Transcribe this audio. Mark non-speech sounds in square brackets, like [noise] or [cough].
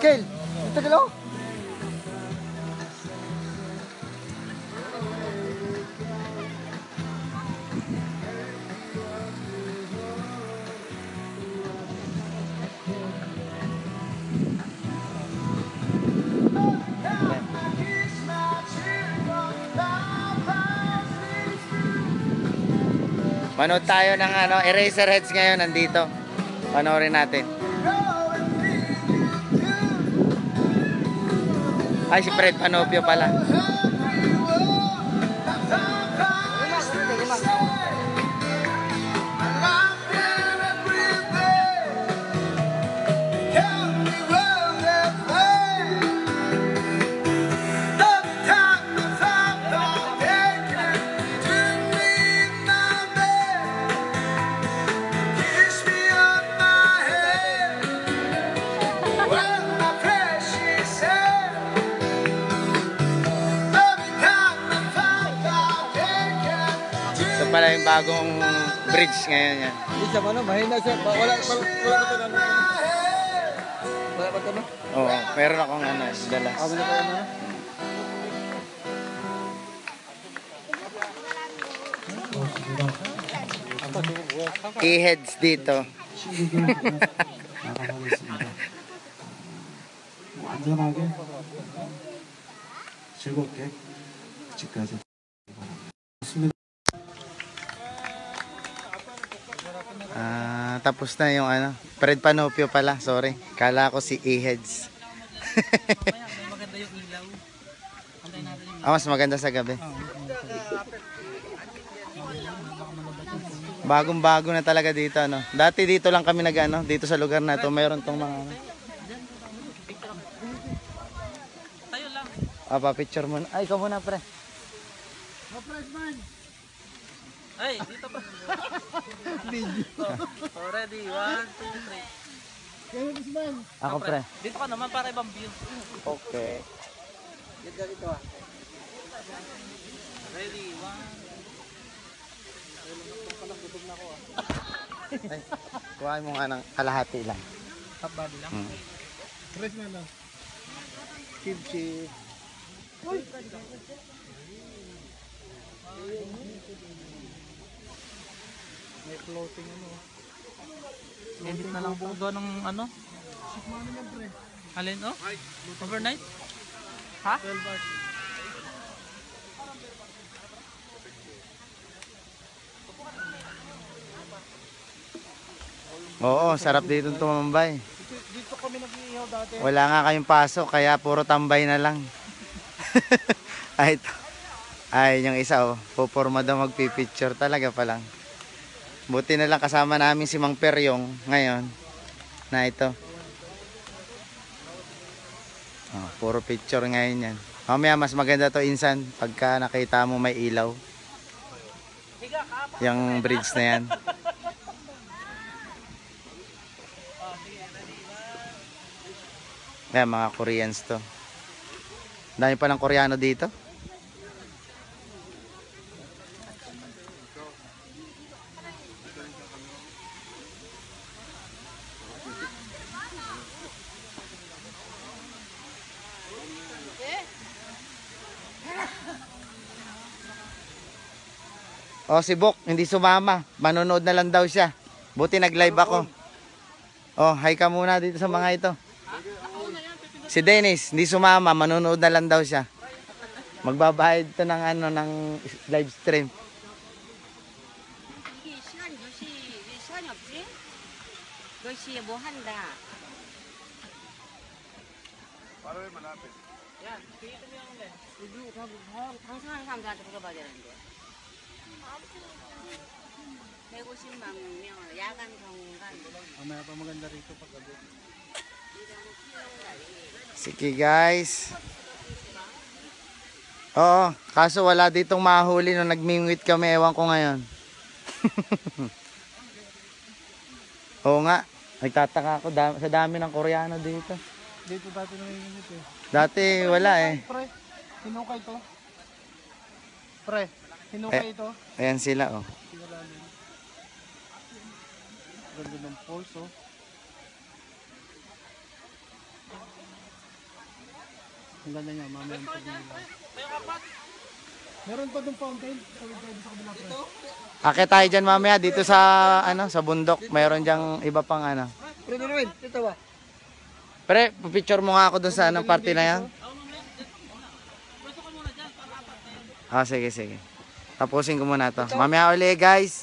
Kel, dito ka lang. Manood tayo ng ano, Eraserheads ngayon nandito. Panoorin natin. Ay, si Fred Panopio pala. pala yung bagong bridge ngayon yan. Isa mo no, mahina siya. Ba- Wala, wala, wala pa ito na. Wala pa ito na. Oo, meron akong ano, dala. Ako na pa na. E-heads dito. 나가보겠습니다. 안전하게 즐겁게 집까지 tapos na yung ano, Fred Panopio pala, sorry. Kala ko si E-heads. Maganda yung ilaw. Antayin natin yung Ah, mas maganda sa gabi. Bagong-bago na talaga dito ano. Dati dito lang kami nag ano, dito sa lugar na to, mayroon tong mga ano. Tayo lang. Ah, pa-picture mo. na. Ay, ikaw muna, pre. Ay, dito pa. Video. Oh, ready. One, two, three. Ako, pre. Dito ka naman para ibang view. Okay. Ready. One. Ay, kuhain mo nga ng kalahati lang. Top body lang. Hmm. Press na lang. Kimchi. May floating ano. Edit na lang po gawa ng ano? Alin oh? Overnight? Ha? 12 hours. Oo, sarap dito tumambay. Dito, dito kami nag-iihaw dati. Wala nga kayong pasok, kaya puro tambay na lang. [laughs] Ay, ito. Ay, yung isa, oh. Puporma daw magpipicture talaga pa lang. Buti na lang kasama namin si Mang Peryong ngayon. Na ito. Oh, puro picture ngayon yan. Mamaya mas maganda to insan pagka nakita mo may ilaw. Yung bridge na yan. Kaya mga Koreans to. Dami pa ng Koreano dito. Oh, si Bok, hindi sumama. Manonood na lang daw siya. Buti nag-live ako. Oh, hi ka muna dito sa mga ito. Si Dennis, hindi sumama, manonood na lang daw siya. Magbabayad to ng ano ng live stream. 이게 시간이 몇 시, 왜 시간이 없지? 몇 시에 뭐 한다. Yan, dito mo yung lens. 누구, 저, 저, 방송하는 사람들한테 물어봐야 되는데. 150만 명을 야간 경간 Mamaya pa maganda rito pag gabi. Sige guys. Oo, kaso wala ditong mahuli nung nagmingwit kami, ewan ko ngayon. [laughs] Oo nga, nagtataka ako da- sa dami ng Koreano dito. Dito dati nanginginit eh. Dati wala eh. Pre, hinukay to. Pre, hinukay ito. Ayan sila oh. Ganda ng force oh. Ang ganda niya, mamaya ang pag Meron pa dong fountain. Pre. Akit tayo dyan mamaya dito sa ano sa bundok. Mayroon diyang iba pang ano. Pre, Norwin, dito ba? Pre, picture mo nga ako dun sa anong party na yan. Ah, sige, sige. Tapusin ko muna to. Mamaya uli guys.